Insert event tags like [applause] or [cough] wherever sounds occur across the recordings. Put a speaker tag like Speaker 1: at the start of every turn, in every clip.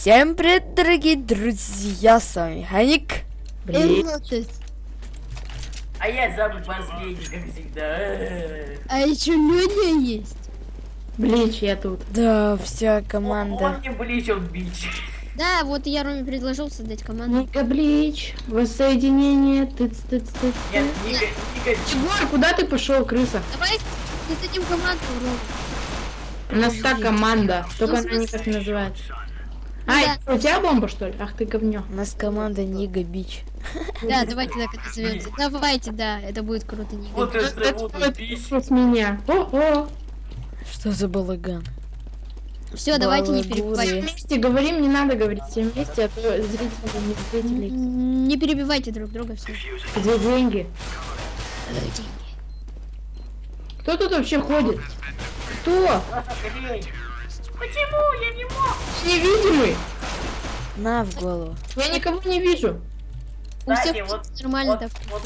Speaker 1: Всем привет, дорогие друзья, с вами Ханик.
Speaker 2: Блин.
Speaker 3: А я самый последний, как всегда.
Speaker 2: А еще Леня есть.
Speaker 4: Блич, я тут.
Speaker 1: Да, вся
Speaker 3: Он
Speaker 1: команда.
Speaker 3: мне блич, он бич.
Speaker 2: Да, вот я Роме предложил создать команду.
Speaker 4: Ника Блич, воссоединение, тыц, тыц, тыц.
Speaker 3: Нет, Ника, Ника,
Speaker 4: Егор, куда ты пошел, крыса?
Speaker 2: Давай создадим команду, Рома.
Speaker 4: У нас та команда, только она никак не называется.
Speaker 2: Ну
Speaker 4: А, это у тебя бомба, что ли? Ах ты говнё.
Speaker 1: У нас команда Нига Бич.
Speaker 2: Да, давайте так это назовется. Давайте, да, это будет круто. не
Speaker 3: вот это вот
Speaker 4: с меня. Ого.
Speaker 1: Что за балаган?
Speaker 2: Все, давайте не перебивайте.
Speaker 4: вместе говорим, не надо говорить все вместе, а то зрители не зрители.
Speaker 2: Не перебивайте друг друга, все.
Speaker 4: Где деньги? Кто тут вообще ходит? Кто?
Speaker 3: Почему я не мог?
Speaker 4: Невидимый?
Speaker 1: На в голову.
Speaker 4: Я никого не вижу.
Speaker 2: У всех
Speaker 3: Кстати, вот,
Speaker 2: нормально
Speaker 3: вот,
Speaker 2: так.
Speaker 3: вот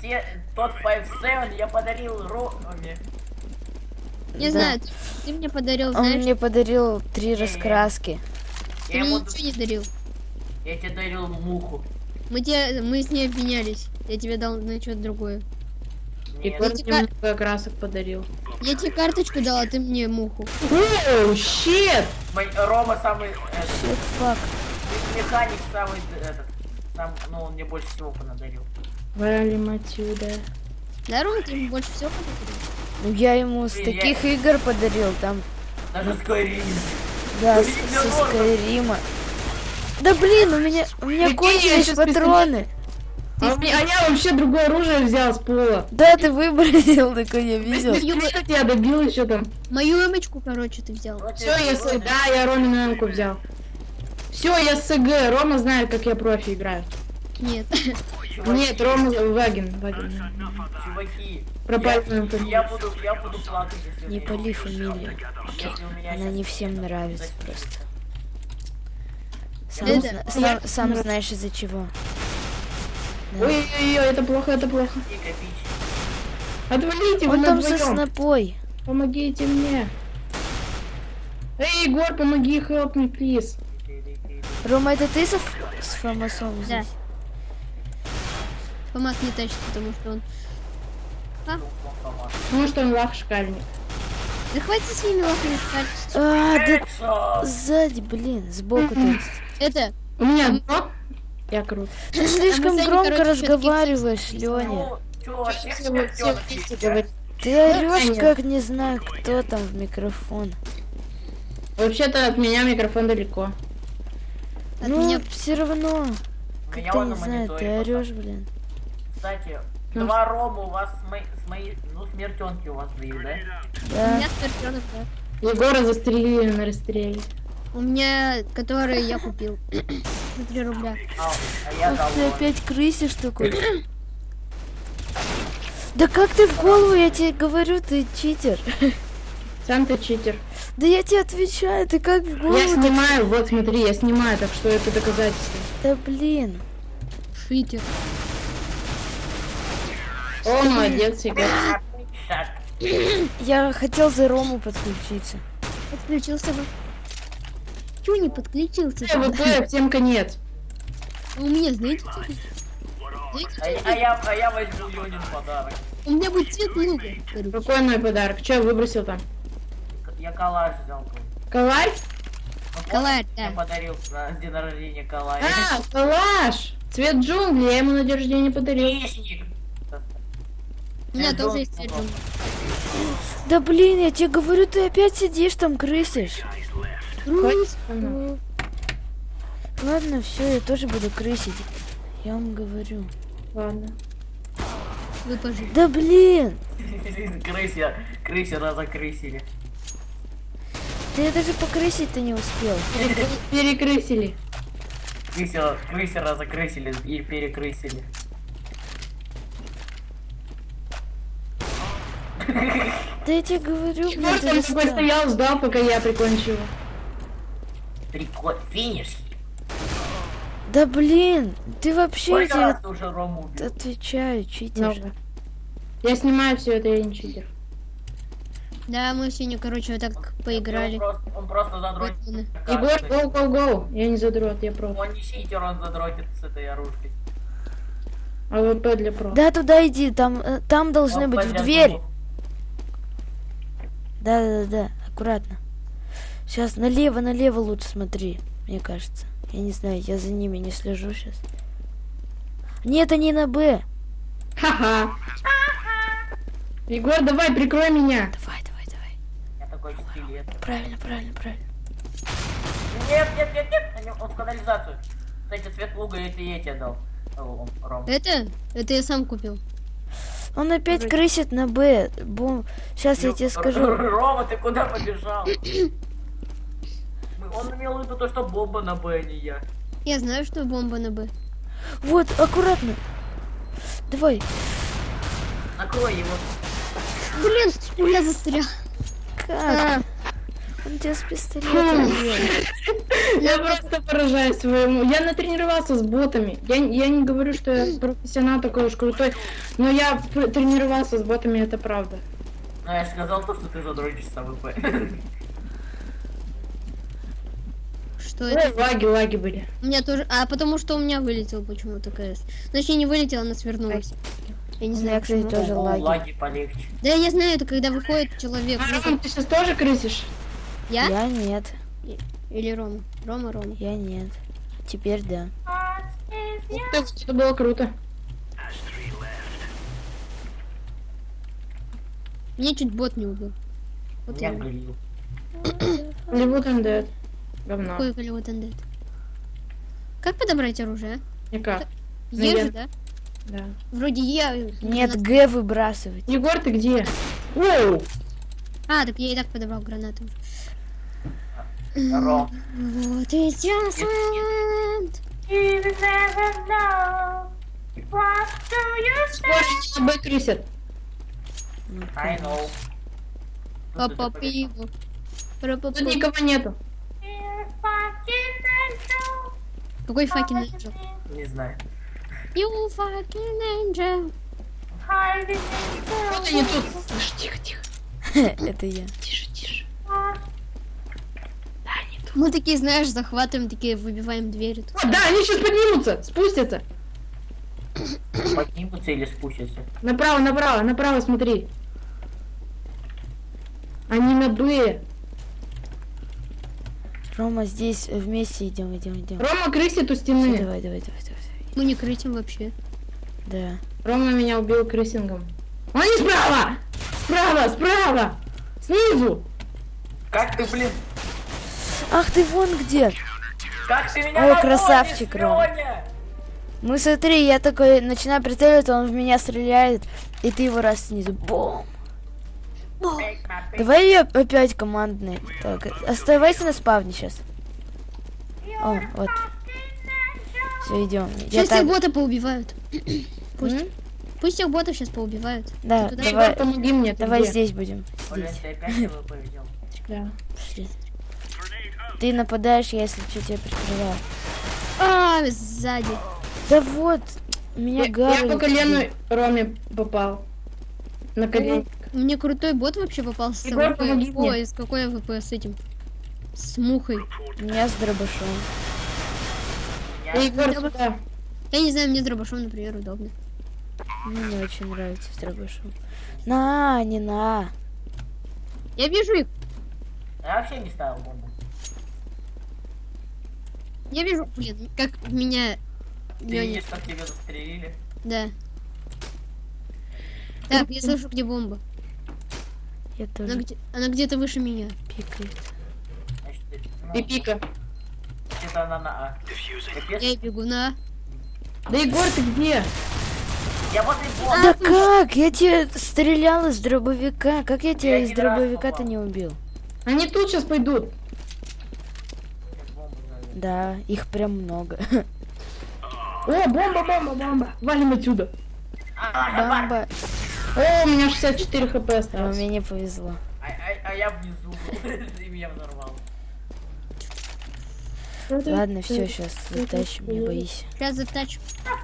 Speaker 3: те, тот 5-7 я подарил Роме.
Speaker 2: Не
Speaker 1: Да.
Speaker 2: знаю, ты- мне подарил,
Speaker 1: Он
Speaker 2: знаешь,
Speaker 1: мне подарил три раскраски.
Speaker 2: ты
Speaker 3: Я,
Speaker 2: мне
Speaker 3: ему,
Speaker 2: ничего не дарил.
Speaker 3: я тебе дарил муху.
Speaker 2: Мы, тебе, мы с ней обменялись. Я тебе дал на что-то другое.
Speaker 4: И тоже
Speaker 2: Эти
Speaker 4: мне много красок подарил.
Speaker 2: Я тебе карточку дала, а ты мне муху.
Speaker 4: Оу, щит!
Speaker 3: Рома самый этот,
Speaker 1: Shit, fuck.
Speaker 3: механик самый этот. Сам, ну он мне больше всего понадарил.
Speaker 4: Валим отсюда.
Speaker 2: Да, Рома, ты ему больше всего подарил?
Speaker 1: Ну я ему с
Speaker 3: Блин, я-
Speaker 1: таких игр подарил, там,
Speaker 3: Даже Skyrim.
Speaker 1: да, со. Скайрима. Да блин, у меня, у меня кончились патроны.
Speaker 4: А, у меня- а я вообще другое оружие взял с пола.
Speaker 1: Да, ты выбросил, такой я видел.
Speaker 2: Мою,
Speaker 4: Кстати, я добил еще там.
Speaker 2: мою эмочку, короче, ты взял.
Speaker 4: Все, я с... Да, я Ромину эмку взял. Все, я с СГ. Рома знает, как я профи играю.
Speaker 2: Нет.
Speaker 4: Нет, Рома Вагин. Вагин.
Speaker 3: Чуваки,
Speaker 4: Пропали
Speaker 3: я, я буду, я буду плакать, если
Speaker 1: Не пали фамилию.
Speaker 3: если у меня
Speaker 1: Она не всем нравится просто. Сам, сам, сам знаешь из-за чего. Да.
Speaker 4: Ой-ой-ой, это плохо, это плохо. Отвалите, вы
Speaker 1: Он там со снопой.
Speaker 4: Помогите мне. Эй, Егор, помоги, help me, please.
Speaker 1: Рома, это ты со, с Фомасом
Speaker 2: Да.
Speaker 1: здесь?
Speaker 2: Фомас не тащит, потому что он...
Speaker 4: Потому что он лах шкальник.
Speaker 2: Да хватит своими лохами шкалить.
Speaker 1: А, да
Speaker 3: Экшон!
Speaker 1: сзади, блин, сбоку то есть.
Speaker 2: Это,
Speaker 4: У меня. Я крут.
Speaker 1: Ты слишком
Speaker 2: Саня,
Speaker 1: громко
Speaker 2: короче,
Speaker 1: разговариваешь, Леня.
Speaker 3: Ну.
Speaker 1: Ты орешь, как не знаю, кто там в микрофон.
Speaker 4: Вообще-то от меня микрофон далеко.
Speaker 2: от
Speaker 1: ну,
Speaker 2: меня...
Speaker 1: все равно.
Speaker 3: У меня
Speaker 1: Как-то
Speaker 3: он
Speaker 1: не
Speaker 3: на
Speaker 1: знаю, ты орешь, блин.
Speaker 3: Кстати,
Speaker 4: Ну
Speaker 3: два рома у вас с моей, с моей, ну, смертенки у вас двоих, да?
Speaker 2: У
Speaker 1: Да.
Speaker 2: меня смертёнок, да.
Speaker 4: Егора застрелили на расстреле.
Speaker 2: У меня, который я купил. За 3 рубля.
Speaker 3: А, а я
Speaker 1: ты опять крысишь такой. [coughs] Да как ты в голову, я тебе говорю, ты читер. [coughs]
Speaker 4: Сам ты читер.
Speaker 1: Да я тебе отвечаю, ты как в голову?
Speaker 4: Я снимаю, вот смотри, я снимаю, так что это доказательство.
Speaker 1: Да блин.
Speaker 2: Шитер.
Speaker 4: О, молодец.
Speaker 3: Так,
Speaker 1: Я хотел за Рому подключиться.
Speaker 2: Подключился бы. Чего не подключился?
Speaker 4: Э, ВП, всем конец.
Speaker 2: У меня, знаете,
Speaker 3: а, я- а я, возьму Ленин подарок.
Speaker 2: у меня будет цвет лука.
Speaker 4: Какой мой подарок? Че выбросил там?
Speaker 3: Я коллаж взял.
Speaker 4: Каларь?
Speaker 3: Ну, помнишь,
Speaker 2: Коллаж,
Speaker 3: Я
Speaker 2: да.
Speaker 3: подарил на день рождения коллаж.
Speaker 4: А, калаш! Цвет джунглей, я ему на день рождения подарил.
Speaker 2: У меня тоже есть цвет джунглей.
Speaker 1: Да блин, я тебе говорю, ты опять сидишь там крысишь.
Speaker 4: Хватит.
Speaker 1: Ладно, все, я тоже буду крысить. Я вам говорю.
Speaker 4: Ладно.
Speaker 2: Вы пожили.
Speaker 1: Да блин! [laughs]
Speaker 3: Крыся, крысера закрысили.
Speaker 1: Да я даже покрысить-то не успел. [laughs]
Speaker 4: Перекрысили.
Speaker 3: Крысера, крысера закрысили и перекрысили.
Speaker 1: Да я тебе говорю, блин, ты
Speaker 4: стоял, ждал, пока я прикончу.
Speaker 3: Прикол, финиш.
Speaker 1: Да блин, ты вообще я тебе
Speaker 3: ты уже Рому убил?
Speaker 1: отвечаю, читер.
Speaker 4: Много. Я снимаю все это, я не читер.
Speaker 2: Да, мы сегодня, короче, вот так поиграли.
Speaker 3: Он просто, он просто задротит.
Speaker 2: Он.
Speaker 4: Егор, go, go, go. Я не задрот, я про.
Speaker 3: Он не читер, он задротит с этой оружкой.
Speaker 4: АВП для про.
Speaker 1: Да, туда иди, там, э, там должны
Speaker 3: Он
Speaker 1: быть в дверь.
Speaker 3: зубов.
Speaker 1: Да, да, да, аккуратно. Сейчас налево, налево лучше смотри, мне кажется. Я не знаю, я за ними не слежу сейчас. Нет, они на Б.
Speaker 4: Ха-ха. Егор, давай, прикрой меня.
Speaker 1: Давай, давай, давай.
Speaker 3: Я такой.
Speaker 1: Правильно, правильно, правильно.
Speaker 3: Нет, нет, нет, нет, они- он в канализацию. Кстати, цвет луга это я тебе дал. Ром.
Speaker 2: Это? Это я сам купил.
Speaker 1: Он опять крысит на Б. Бум. Сейчас я тебе скажу.
Speaker 3: Рома, ты куда побежал? [coughs] Он имел в виду то, что бомба на Б, а не я.
Speaker 2: Я знаю, что бомба на Б.
Speaker 1: Вот, аккуратно. Давай.
Speaker 3: Накрой его.
Speaker 2: Блин, я застрял.
Speaker 1: Как?
Speaker 2: А,
Speaker 1: Он тебя с пистолетом бьет.
Speaker 4: Я просто поражаюсь своему. Я натренировался с ботами. Я, я не говорю, что я профессионал такой уж крутой, но я тренировался с ботами, это правда.
Speaker 3: Ну, я сказал то, что ты задротишь с АВП. [laughs]
Speaker 2: Что
Speaker 4: Ой,
Speaker 2: это?
Speaker 4: лаги, лаги были.
Speaker 2: У меня тоже. А потому что у меня вылетел почему-то КС. Точнее, не вылетел, она свернулась. Я не
Speaker 1: У
Speaker 2: знаю.
Speaker 1: кстати, тоже лаги.
Speaker 3: лаги полегче.
Speaker 2: Да, я знаю, это когда выходит человек. Ну,
Speaker 4: А, Ром, ты сейчас тоже крысишь?
Speaker 2: Я?
Speaker 1: Я нет.
Speaker 2: Или Рома? Рома, Рома.
Speaker 1: Я нет. Теперь да.
Speaker 4: Ух ты, это было круто.
Speaker 2: Меня чуть бот не убил. Вот
Speaker 3: грил.
Speaker 4: Ливут Undead. Говно.
Speaker 2: Какой Голливуд Undead? Как подобрать оружие?
Speaker 4: Никак. Ну,
Speaker 2: Е же, да?
Speaker 4: Да.
Speaker 2: Вроде Е.
Speaker 1: Нет,
Speaker 2: гранат-
Speaker 1: Г выбрасывать.
Speaker 4: Егор, ты где? Оу!
Speaker 2: А, так я и так подобрал гранату. Вот и сейчас.
Speaker 4: Скоро на Б крысят.
Speaker 3: I know.
Speaker 2: Папа пиво.
Speaker 4: Тут никого нету.
Speaker 2: Какой fucking angel?
Speaker 3: Не знаю.
Speaker 2: You fucking angel.
Speaker 4: Вот они тут. Слышь, тихо, тихо. [laughs]
Speaker 1: Это я.
Speaker 4: Тише, тише.
Speaker 2: Мы такие, знаешь, захватываем, такие выбиваем двери.
Speaker 4: О, да, они сейчас поднимутся, спустятся.
Speaker 3: Поднимутся или спустятся.
Speaker 4: Направо, направо, направо смотри. Они на Б.
Speaker 1: Рома, здесь вместе идем, идем, идем.
Speaker 4: Рома крысит у стены.
Speaker 1: давай, давай, давай, давай.
Speaker 2: Мы не крытим вообще.
Speaker 1: Да.
Speaker 4: Рома меня убил крысингом. Они справа! Справа, справа! Снизу!
Speaker 3: Как ты, блин,
Speaker 1: Ах ты вон где.
Speaker 3: как ты меня
Speaker 1: О, красавчик, Ром.
Speaker 3: Лёня?
Speaker 1: Ну смотри, я такой начинаю прицеливаться, он в меня стреляет, и ты его раз снизу. Бум. Давай я опять командный. Так, оставайся на спавне сейчас. О, вот. Все, идем.
Speaker 2: Сейчас
Speaker 1: так...
Speaker 2: ботов поубивают. [clears throat] Пусть,
Speaker 1: М?
Speaker 2: пусть всех ботов сейчас поубивают.
Speaker 1: Да,
Speaker 2: туда?
Speaker 1: давай,
Speaker 4: помоги мне.
Speaker 1: давай
Speaker 4: где?
Speaker 1: здесь будем. Здесь. [laughs]
Speaker 3: ты.
Speaker 4: Да.
Speaker 1: Нападаешь, если что тебя прикрываю.
Speaker 2: А, сзади.
Speaker 1: Да вот, меня
Speaker 4: Я,
Speaker 1: Гарри.
Speaker 4: я по колену Роме попал. На колен.
Speaker 2: Мне крутой бот вообще попался. с
Speaker 4: Егор, помоги мне.
Speaker 2: Ой, с какой АВП с этим? С мухой.
Speaker 1: Меня с дробашом.
Speaker 3: Меня-
Speaker 4: Егор,
Speaker 2: Я бы-
Speaker 4: сюда.
Speaker 2: Я не знаю, мне дробашом, например, удобно.
Speaker 1: Мне не очень нравится с дробашом. На, не на.
Speaker 2: Я вижу их.
Speaker 3: Я вообще не ставил бомбу.
Speaker 2: Я вижу, блин, как меня
Speaker 3: Ты видишь, как тебя застрелили?
Speaker 2: Да. Так, я слышу, где бомба.
Speaker 1: Я
Speaker 2: Она,
Speaker 1: тоже
Speaker 2: где- она где-то выше меня.
Speaker 1: пикает.
Speaker 3: Ну,
Speaker 4: Пипика.
Speaker 3: Где-то она на А.
Speaker 2: Я и бегу на.
Speaker 4: Да Егор, ты где?
Speaker 3: Я возле
Speaker 2: А,
Speaker 3: бомбы.
Speaker 1: Да
Speaker 2: слушай.
Speaker 1: как? Я тебе стрелял из дробовика. Как я тебя
Speaker 3: Я
Speaker 1: из дробовика-то не убил?
Speaker 4: Они тут сейчас пойдут.
Speaker 1: Да, их прям много.
Speaker 4: О, бомба, бомба, бомба. Валим отсюда.
Speaker 3: А,
Speaker 1: Бомба.
Speaker 4: О, у меня 64 хп
Speaker 1: Но
Speaker 4: осталось.
Speaker 1: мне не повезло.
Speaker 3: а- а- а я внизу. [laughs] И меня взорвал.
Speaker 1: Ладно, все, сейчас затащим, не боись.
Speaker 2: Сейчас
Speaker 3: возьму.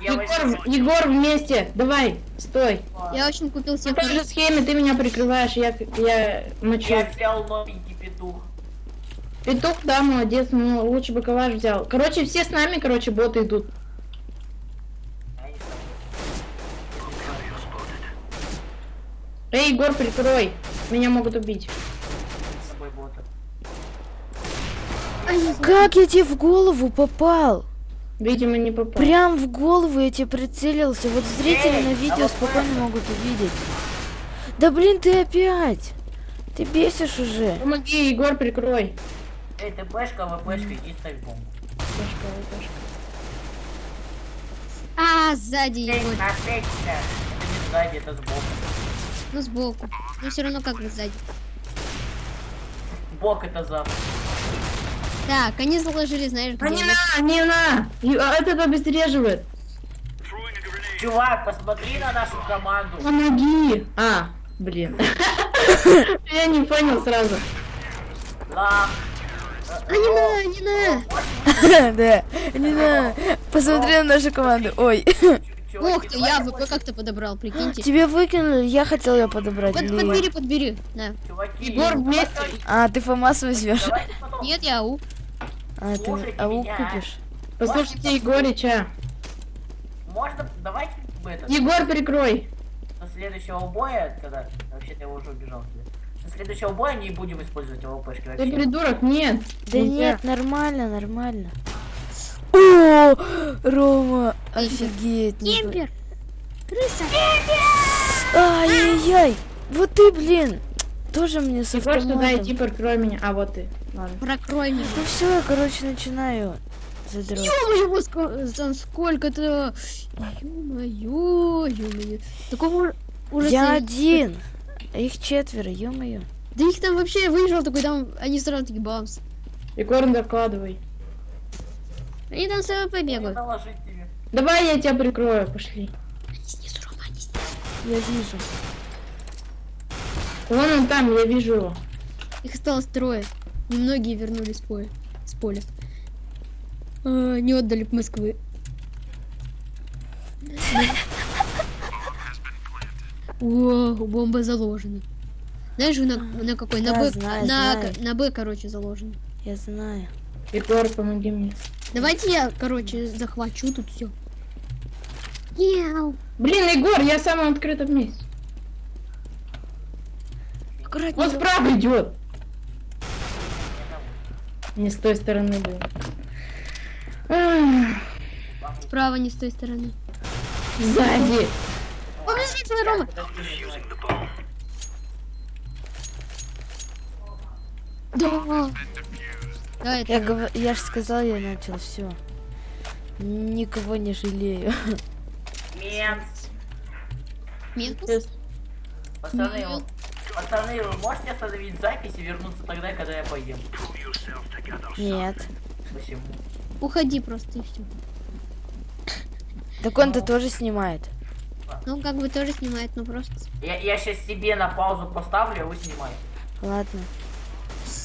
Speaker 4: Егор, Егор, вместе, давай, стой.
Speaker 2: Я очень купил себе
Speaker 4: В той же схеме ты меня прикрываешь, я, я мочу.
Speaker 3: Я взял новенький петух.
Speaker 4: Петух, да, молодец, но лучше бы коваш взял. Короче, все с нами, короче, боты идут. Эй, Егор, прикрой. Меня могут убить.
Speaker 1: Как я тебе в голову попал?
Speaker 4: Видимо, не попал.
Speaker 1: Прям в голову я тебе прицелился. Вот зрители
Speaker 3: Эй,
Speaker 1: на видео спокойно
Speaker 3: это-
Speaker 1: могут увидеть. Да блин, ты опять. Ты бесишь уже.
Speaker 4: Помоги, Егор, прикрой.
Speaker 3: Эй, ты бэшка, ВПшка, иди ставь бомбу.
Speaker 2: А, сзади
Speaker 3: Эй,
Speaker 2: его.
Speaker 3: Это не сзади, это сбоку.
Speaker 2: Ну, сбоку. Но все равно как бы сзади.
Speaker 3: Бок это за.
Speaker 2: Так, они заложили, знаешь,
Speaker 4: А
Speaker 2: где?
Speaker 4: не на, не на. А Этот обезвреживает.
Speaker 3: Чувак, посмотри на нашу команду.
Speaker 4: Помоги. А, блин. [laughs] Я не понял сразу.
Speaker 3: Ла.
Speaker 2: А не на, не на. [laughs]
Speaker 1: Да, не надо. Посмотри на нашу команду. Ой, [laughs]
Speaker 2: Ох ты, я ВП как-то подобрал, прикиньте.
Speaker 1: тебе выкинули, я хотел ее подобрать.
Speaker 2: Под- подбери, подбери. Да.
Speaker 3: Чуваки,
Speaker 4: Егор, вместе.
Speaker 1: А, ты ФАМАС возьмешь?
Speaker 2: Нет, я АУ.
Speaker 1: А, ты
Speaker 3: Слушайте
Speaker 1: АУ
Speaker 3: меня.
Speaker 1: купишь?
Speaker 4: Послушайте Егорича.
Speaker 3: Можно, давайте в этот,
Speaker 4: Егор, прикрой.
Speaker 3: со следующего боя, когда, вообще-то я уже убежал тебе. Со следующего боя не будем использовать его пешки
Speaker 4: Ты
Speaker 3: вообще.
Speaker 4: придурок, нет.
Speaker 1: Да
Speaker 4: Нельзя.
Speaker 1: нет, нормально, нормально. О, Рома, офигеть. по-
Speaker 2: Кемпер. Крыса.
Speaker 1: Ай-яй-яй. Вот ты, блин. Тоже мне с
Speaker 4: Егор, сюда
Speaker 1: автоматом.
Speaker 4: иди, прикрой меня. А, вот ты. Ладно.
Speaker 2: Прокрой меня.
Speaker 1: Ну все, я, короче, начинаю задрот.
Speaker 2: Ё-моё, ско- там сколько-то... Ё-моё, ё-моё. Такого уже...
Speaker 1: Я один. А их четверо, ё-моё.
Speaker 2: Да их там вообще выезжал такой, там они сразу такие бамс.
Speaker 4: Егор, докладывай.
Speaker 2: Они там с АВП
Speaker 3: Не
Speaker 2: бегают.
Speaker 3: наложить тебе.
Speaker 4: Давай я тебя прикрою, пошли.
Speaker 2: Они снизу, Рома, они снизу.
Speaker 1: Я вижу.
Speaker 4: Вон он там, я вижу его.
Speaker 2: Их осталось трое. Немногие вернулись с поля. С поля. А, не отдали Москвы. О, бомба заложена. Знаешь, на, на какой? На Б, на, на Б, короче, заложена.
Speaker 1: Я знаю.
Speaker 4: Егор, помоги мне.
Speaker 2: Давайте я, короче, захвачу тут все. Яу.
Speaker 4: Блин, Егор, я в самом открытом месте.
Speaker 2: Аккуратнее.
Speaker 4: Он справа идет. Не с той стороны был.
Speaker 2: Справа, не с той стороны.
Speaker 4: Сзади.
Speaker 2: Подожди, твой Рома. Да. Да, это
Speaker 1: Я, гов... я же сказал, я начал все. Никого не жалею. [laughs]
Speaker 3: Мент.
Speaker 2: Ментус?
Speaker 3: Пацаны, вы- пацаны, вы можете остановить запись и вернуться тогда, когда я поем?
Speaker 1: Нет.
Speaker 3: Почему?
Speaker 2: Уходи просто и все.
Speaker 1: Так он-то тоже снимает.
Speaker 2: Ну, как бы тоже снимает, но просто.
Speaker 3: Я, я сейчас себе на паузу поставлю, а вы снимаете.
Speaker 1: Ладно.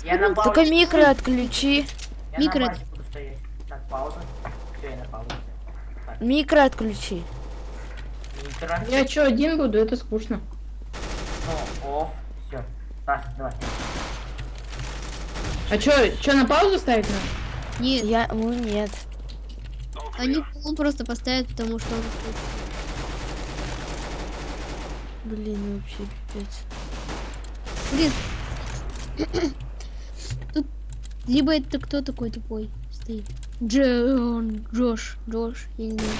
Speaker 3: Я на паузу.
Speaker 1: Только микро отключи.
Speaker 3: Я
Speaker 2: микро-
Speaker 3: на базе буду стоять. Так, пауза. Все, я на паузу. Так,
Speaker 1: Микро отключи.
Speaker 3: Микро.
Speaker 4: Я что, один буду? Это скучно.
Speaker 3: Ну, оф. Все. Раз, два.
Speaker 4: А что, что на паузу ставить надо?
Speaker 2: Нет,
Speaker 1: Я... Ну, нет.
Speaker 2: они он просто поставит, потому что он.
Speaker 1: Блин, вообще пипец.
Speaker 2: Блин. [coughs] Тут либо это кто такой тупой стоит. Джон, Джош, Джош, я не знаю.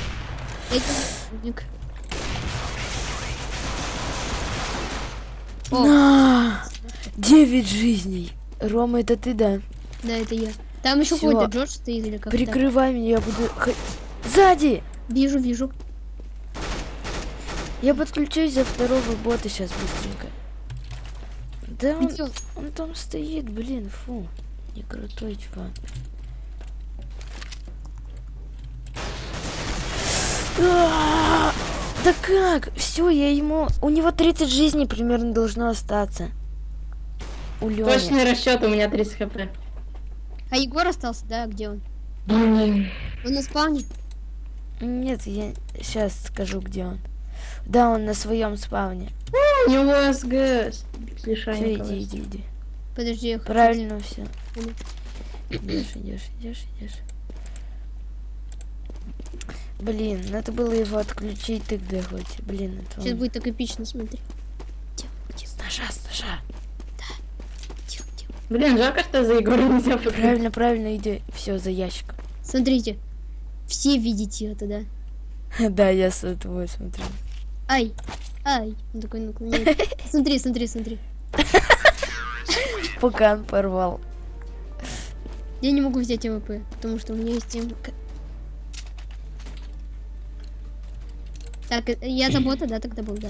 Speaker 2: Это О,
Speaker 1: На! Девять жизней. Рома, это ты, да?
Speaker 2: да, это я. Там еще какой-то Джордж стоит или как-то.
Speaker 1: Прикрывай меня, я буду... Сзади!
Speaker 2: Вижу, вижу.
Speaker 1: Я подключусь за второго бота сейчас быстренько. Да он,
Speaker 2: Идёт.
Speaker 1: он там стоит, блин, фу. Не крутой чувак. А, Да как? Все, я ему... У него 30 жизней примерно должно остаться. У Лёни.
Speaker 4: Точный расчет, у меня 30 хп.
Speaker 2: А Егор остался, да? Где он?
Speaker 4: Блин.
Speaker 2: Он на спавне?
Speaker 1: Нет, я сейчас скажу, где он. Да, он на своем спавне.
Speaker 4: У него СГС.
Speaker 1: Все,
Speaker 4: Лишайника.
Speaker 1: иди, иди, иди.
Speaker 2: Подожди, я хочу-
Speaker 1: Правильно все. Идешь, идешь, идешь, идешь. Блин, надо было его отключить тогда хоть. Блин, это
Speaker 2: Сейчас
Speaker 1: он.
Speaker 2: будет так эпично, смотри. Тихо, тихо,
Speaker 1: С ножа, с ножа.
Speaker 2: тихо, тихо.
Speaker 4: Блин, жалко, что за Егора нельзя поиграть.
Speaker 1: Правильно, правильно, иди. Все, за ящиком.
Speaker 2: Смотрите. Все видите это, да? [laughs]
Speaker 1: Да, я с тобой смотрю.
Speaker 2: Ай, ай. Он такой наклоняется. [laughs] Смотри, смотри, смотри.
Speaker 1: Пукан порвал.
Speaker 2: Я не могу взять АВП, потому что у меня есть МК. Так, э, я [clears throat] забота, да, тогда был, да.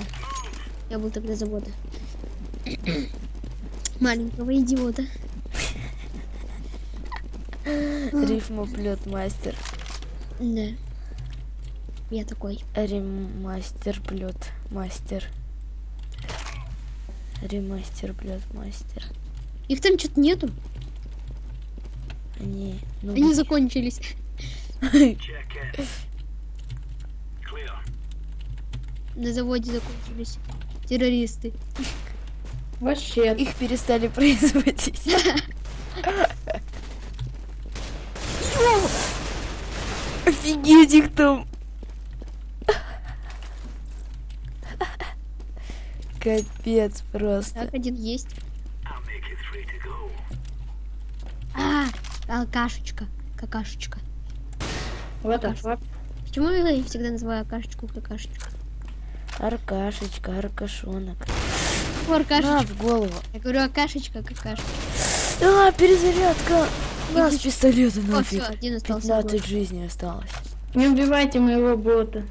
Speaker 2: Я был тогда забота. [clears throat] Маленького идиота.
Speaker 1: Рифму плет мастер.
Speaker 2: Да. Я такой.
Speaker 1: Ремастер плет мастер. Ремастер плет мастер.
Speaker 2: Их там что-то нету.
Speaker 1: Они, ну,
Speaker 2: Они закончились. [laughs] На заводе закончились. Террористы.
Speaker 4: Вообще.
Speaker 1: их перестали [laughs] производить. Офигеть их там. Капец просто.
Speaker 2: Так, один есть. А, алкашечка. Какашечка.
Speaker 4: Вот так.
Speaker 2: Почему я их всегда называю алкашечку какашечку?
Speaker 1: Аркашечка, аркашонок.
Speaker 2: Ну,
Speaker 1: На, в голову.
Speaker 2: Я говорю алкашечка какашечка.
Speaker 1: А, перезарядка. На, с пистолета
Speaker 2: О,
Speaker 1: нафиг.
Speaker 2: все, один остался.
Speaker 1: 15 жизней осталось.
Speaker 4: Не убивайте моего бота.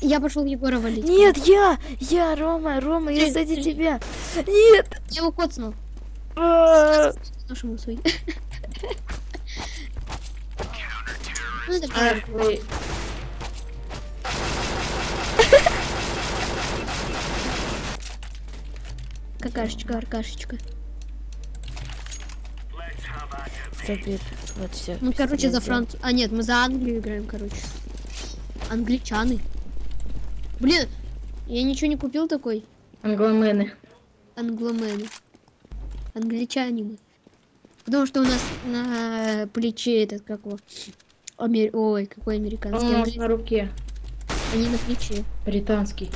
Speaker 2: Я пошел Егора валить.
Speaker 1: Нет, я! Я, Рома, Рома, я сзади тебя! Нет!
Speaker 2: Я его коцнул.
Speaker 1: А,
Speaker 2: Нож ему свой. [laughs] Ну, это
Speaker 4: Ах, вы.
Speaker 2: Какашечка, аркашечка.
Speaker 1: Стопит. Вот все.
Speaker 2: Ну, короче, за Францию. А, нет, мы за Англию играем, короче. Англичаны. Блин, я ничего не купил такой.
Speaker 4: Англомены.
Speaker 2: Англомены. Англичанины. Потому что у нас на плече этот, как его... Амер... Ой, какой
Speaker 4: Он
Speaker 2: американский.
Speaker 4: у нас
Speaker 2: Англи-
Speaker 4: на руке.
Speaker 2: Они на плече.
Speaker 4: Британский.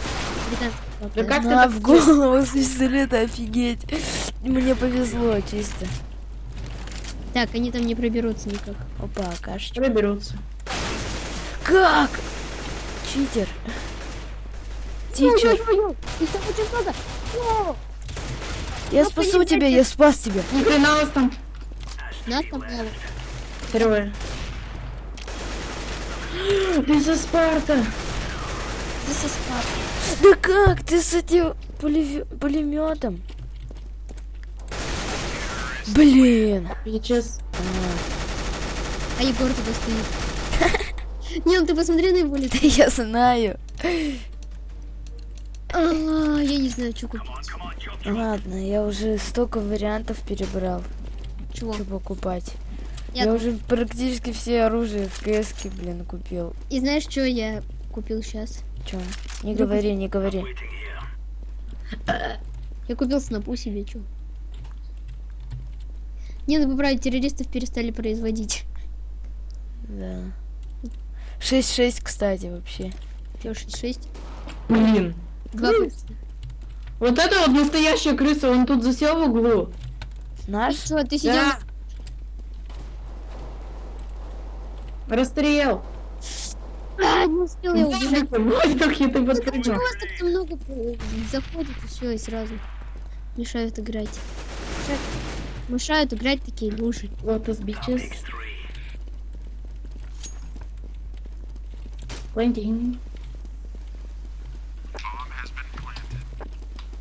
Speaker 4: Да как ты так
Speaker 1: в голову с пистолета, офигеть. Мне повезло, чисто.
Speaker 2: Так, они там не проберутся никак.
Speaker 1: Опа, кашечка.
Speaker 4: проберутся?
Speaker 1: Как? Читер. Тичер.
Speaker 2: О,
Speaker 1: Я
Speaker 2: ну,
Speaker 1: спасу тебя, я спас тебя.
Speaker 4: Ни хрена у вас там.
Speaker 2: Нас там мало.
Speaker 4: Трое. Ты за Спарта.
Speaker 2: Здесь состав.
Speaker 1: Да как ты с этим пулеметом? Блин.
Speaker 4: Сейчас.
Speaker 2: А Егор туда стоит. [laughs] Не, ну ты посмотри на его лицо. [laughs]
Speaker 1: Я знаю.
Speaker 2: А, Я не знаю, что купить.
Speaker 1: Ладно, я уже столько вариантов перебрал,
Speaker 2: Чего?
Speaker 1: что покупать.
Speaker 2: Я-
Speaker 1: Я уже практически все оружие в кс блин, купил.
Speaker 2: И знаешь, что я купил сейчас?
Speaker 1: Чё? Не говори, не говори.
Speaker 2: Я купил снопу себе, что? Не, надо поправить, террористов перестали производить.
Speaker 1: Да. 6-6, кстати, вообще.
Speaker 2: Всё, 6
Speaker 4: Блин.
Speaker 2: Два
Speaker 4: Вот это вот настоящая крыса, он тут засел в углу.
Speaker 1: Наш?
Speaker 2: Что, ты сидел?
Speaker 4: Да. Расстрелял.
Speaker 2: А, не успел я убежать.
Speaker 4: Вот как я ты
Speaker 2: Ну,
Speaker 4: подпрыгнул.
Speaker 2: Почему у вас так много э, заходит и все, и сразу мешают играть? Мешают, мешают играть такие лужи.
Speaker 4: Lotus Beaches. Landing.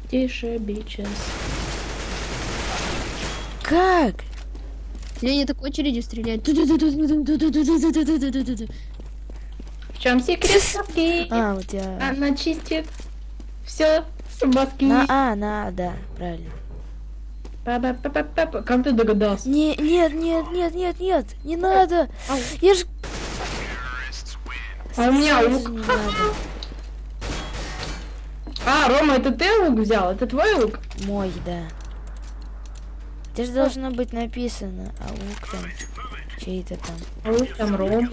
Speaker 4: Тише, бичес.
Speaker 1: Как?
Speaker 2: Леня так очередью стреляет
Speaker 4: чем секрет Софии?
Speaker 1: А, у тебя...
Speaker 4: Она чистит все с маски. На,
Speaker 1: а, на, да, правильно.
Speaker 4: Папа, папа, папа, как ты догадался?
Speaker 1: Не, нет, нет, нет, нет, нет, не надо. Я ж...
Speaker 4: А у меня лук. А, Рома, это ты лук взял? Это твой лук?
Speaker 1: Мой, да. Ты же должно быть написано, а лук там чей-то там.
Speaker 4: А лук там Рома.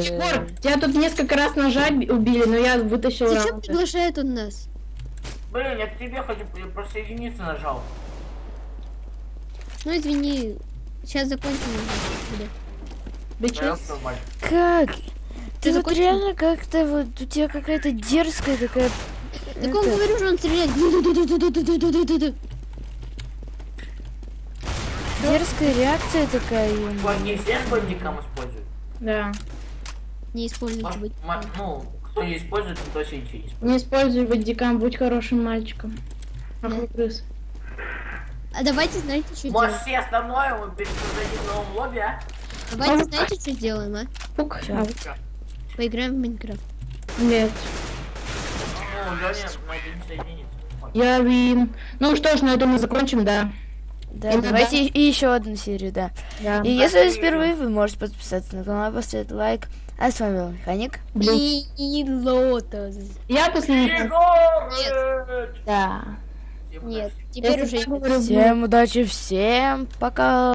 Speaker 4: Егор, тебя тут несколько раз ножа би- убили, но я вытащил
Speaker 2: Ты что
Speaker 4: раунд.
Speaker 2: приглашает он нас?
Speaker 3: Блин, я к тебе хочу при- присоединиться нажал.
Speaker 2: Ну извини, сейчас закончим.
Speaker 1: Как? Ты вот
Speaker 2: закончил?
Speaker 1: реально как-то вот, у тебя какая-то дерзкая такая...
Speaker 2: Так он говорю, что он стреляет.
Speaker 1: Дерзкая реакция такая.
Speaker 3: Вот нельзя бондикам использовать.
Speaker 4: Да.
Speaker 2: Не используйте
Speaker 3: бондикам. Ну, кто не использует, то вообще ничего не использует.
Speaker 4: Не используй бондикам, будь хорошим мальчиком. Ах, крыс.
Speaker 2: А давайте, знаете, что делаем?
Speaker 3: Может, все основное мы пересоздадим новом лобби, а?
Speaker 2: Давайте, знаете, что делаем, а?
Speaker 4: Пук.
Speaker 2: Поиграем в Майнкрафт.
Speaker 4: Нет.
Speaker 3: Ну, Леня, мы один соединится.
Speaker 4: Я вин. Ну что ж, на этом мы закончим, да.
Speaker 1: Да,
Speaker 4: Это
Speaker 1: давайте и еще одну серию, да.
Speaker 4: Да.
Speaker 1: И если вы впервые, вы можете подписаться на канал, поставить лайк. А с вами был Механик.
Speaker 2: И, и Лотос.
Speaker 4: Я после...
Speaker 3: Егорыч!
Speaker 4: Да.
Speaker 2: Нет, теперь
Speaker 4: Я
Speaker 2: уже...
Speaker 1: Всем удачи, всем пока.